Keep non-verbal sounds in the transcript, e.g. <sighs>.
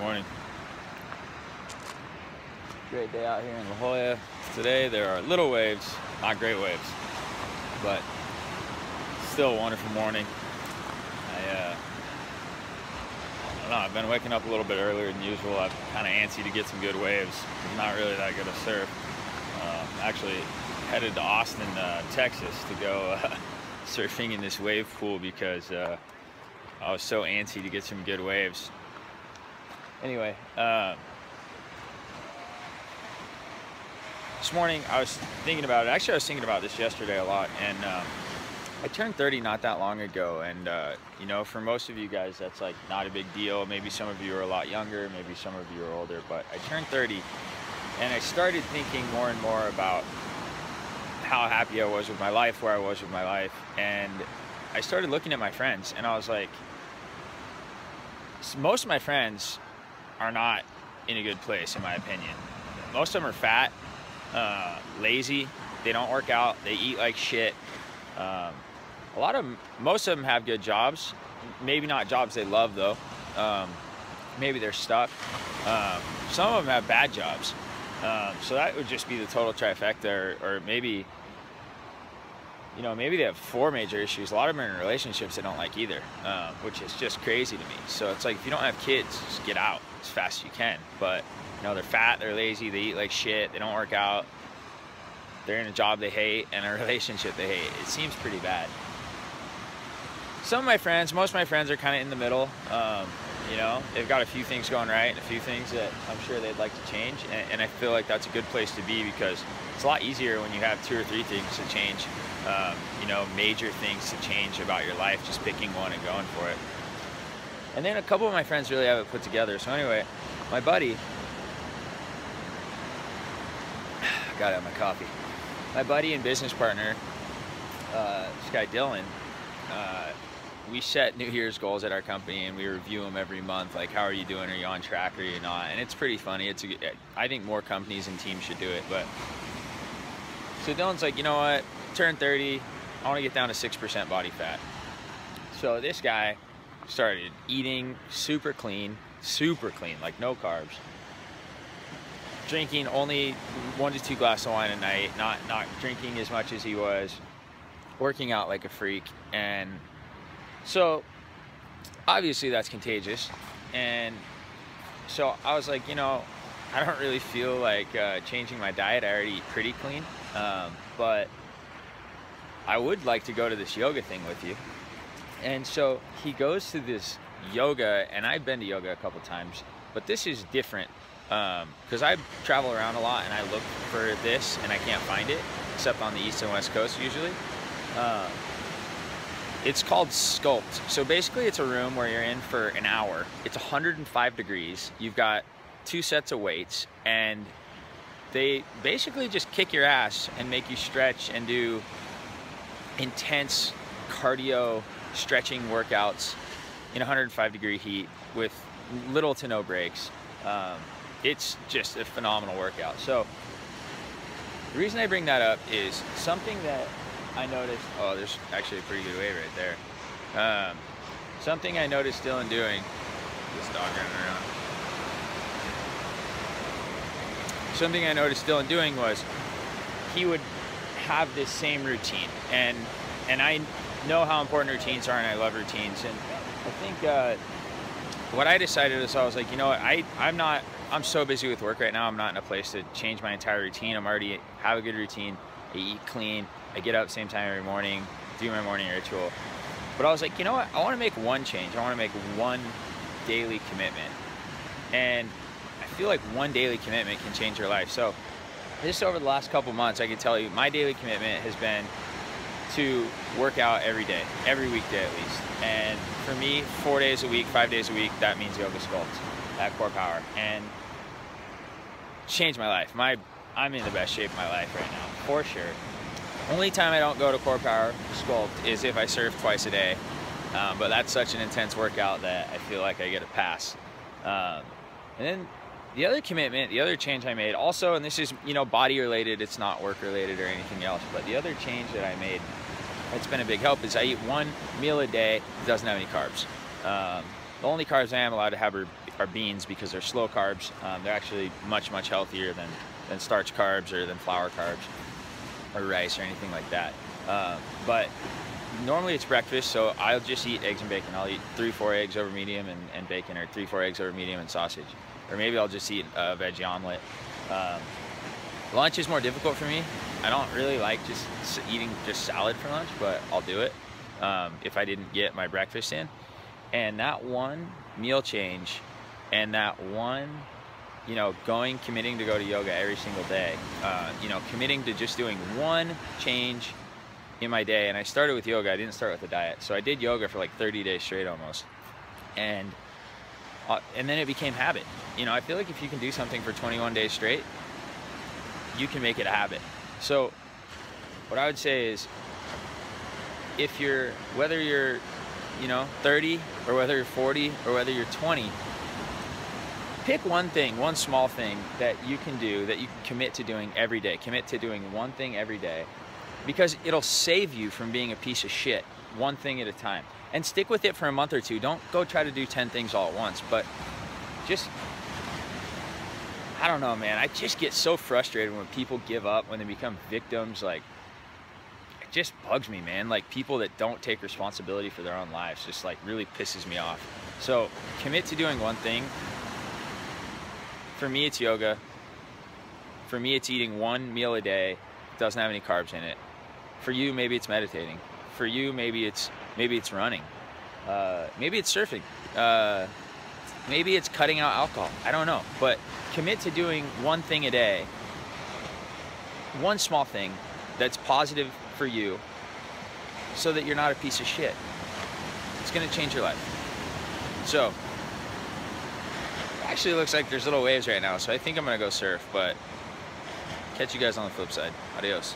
Morning. Great day out here in La Jolla. Today there are little waves, not great waves, but still a wonderful morning. I, uh, I don't know, I've been waking up a little bit earlier than usual. I'm kind of antsy to get some good waves. Not really that good a surf. Uh, actually headed to Austin, uh, Texas to go uh, <laughs> surfing in this wave pool because uh, I was so antsy to get some good waves. Anyway, uh, this morning I was thinking about it. Actually, I was thinking about this yesterday a lot, and um, I turned 30 not that long ago, and uh, you know, for most of you guys, that's like not a big deal. Maybe some of you are a lot younger, maybe some of you are older, but I turned 30, and I started thinking more and more about how happy I was with my life, where I was with my life, and I started looking at my friends, and I was like, most of my friends are not in a good place, in my opinion. Most of them are fat, uh, lazy, they don't work out, they eat like shit. Um, a lot of them, most of them have good jobs, maybe not jobs they love though. Um, maybe they're stuck. Um, some of them have bad jobs. Um, so that would just be the total trifecta, or, or maybe you know, maybe they have four major issues. A lot of them are in relationships they don't like either, um, which is just crazy to me. So it's like if you don't have kids, just get out as fast as you can. But you know, they're fat, they're lazy, they eat like shit, they don't work out, they're in a job they hate and a <laughs> relationship they hate. It seems pretty bad. Some of my friends, most of my friends are kind of in the middle. Um, you know, they've got a few things going right and a few things that I'm sure they'd like to change. And, and I feel like that's a good place to be because it's a lot easier when you have two or three things to change um, you know, major things to change about your life, just picking one and going for it. And then a couple of my friends really have it put together. So anyway, my buddy, <sighs> got out my coffee. My buddy and business partner, uh, this guy Dylan, uh, we set New Year's goals at our company and we review them every month. Like, how are you doing? Are you on track or are you not? And it's pretty funny. It's a, I think more companies and teams should do it. But so Dylan's like, you know what? turn 30, I want to get down to 6% body fat. So this guy started eating super clean, super clean, like no carbs. Drinking only one to two glasses of wine a night, not not drinking as much as he was, working out like a freak. And so obviously that's contagious. And so I was like, you know, I don't really feel like uh, changing my diet. I already eat pretty clean. Um, but I would like to go to this yoga thing with you. And so he goes to this yoga, and I've been to yoga a couple times, but this is different because um, I travel around a lot and I look for this and I can't find it except on the east and west coast usually. Uh, it's called Sculpt. So basically, it's a room where you're in for an hour. It's 105 degrees. You've got two sets of weights, and they basically just kick your ass and make you stretch and do intense cardio stretching workouts in 105 degree heat with little to no breaks. Um, it's just a phenomenal workout. So the reason I bring that up is something that I noticed. Oh, there's actually a pretty good wave right there. Um, something I noticed Dylan doing. This dog running around. Something I noticed Dylan doing was he would have this same routine, and and I know how important routines are, and I love routines. And I think uh, what I decided is I was like, you know what, I I'm not I'm so busy with work right now. I'm not in a place to change my entire routine. I'm already have a good routine. I eat clean. I get up same time every morning, do my morning ritual. But I was like, you know what? I want to make one change. I want to make one daily commitment. And I feel like one daily commitment can change your life. So just over the last couple months, I can tell you my daily commitment has been to work out every day, every weekday at least. And for me, four days a week, five days a week, that means yoga sculpt at CorePower. And changed my life. My I'm in the best shape of my life right now, for sure. Only time I don't go to CorePower sculpt is if I surf twice a day. Um, but that's such an intense workout that I feel like I get a pass. Um, and then the other commitment, the other change I made also, and this is, you know, body related, it's not work related or anything else, but the other change that I made that's been a big help is I eat one meal a day that doesn't have any carbs. Um, the only carbs I am allowed to have are are beans because they're slow carbs. Um, they're actually much, much healthier than, than starch carbs or than flour carbs or rice or anything like that. Uh, but normally it's breakfast, so I'll just eat eggs and bacon. I'll eat three, four eggs over medium and, and bacon, or three, four eggs over medium and sausage. Or maybe I'll just eat a veggie omelet. Um, lunch is more difficult for me. I don't really like just eating just salad for lunch, but I'll do it um, if I didn't get my breakfast in. And that one meal change and that one, you know, going, committing to go to yoga every single day, uh, you know, committing to just doing one change in my day. And I started with yoga, I didn't start with a diet. So I did yoga for like 30 days straight almost. And Uh, and then it became habit. You know, I feel like if you can do something for 21 days straight, you can make it a habit. So what I would say is if you're whether you're you know 30 or whether you're 40 or whether you're 20 pick one thing one small thing that you can do that you can commit to doing every day commit to doing one thing every day because it'll save you from being a piece of shit one thing at a time and stick with it for a month or two don't go try to do 10 things all at once but just I don't know, man. I just get so frustrated when people give up, when they become victims. Like, it just bugs me, man. Like, people that don't take responsibility for their own lives just like really pisses me off. So, commit to doing one thing. For me, it's yoga. For me, it's eating one meal a day, doesn't have any carbs in it. For you, maybe it's meditating. For you, maybe it's maybe it's running. Uh, maybe it's surfing. Uh, maybe it's cutting out alcohol. I don't know, but commit to doing one thing a day, one small thing that's positive for you so that you're not a piece of shit. It's going to change your life. So, actually looks like there's little waves right now, so I think I'm going to go surf, but catch you guys on the flip side. Adios.